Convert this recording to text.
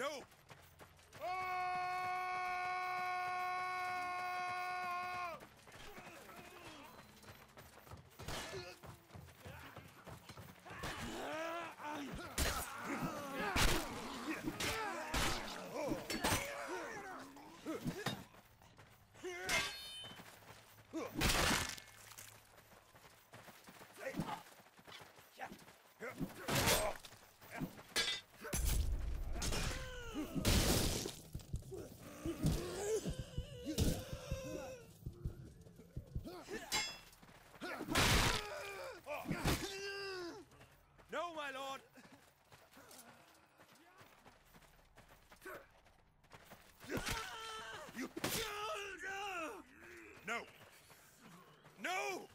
No! Oh! my lord! No! No!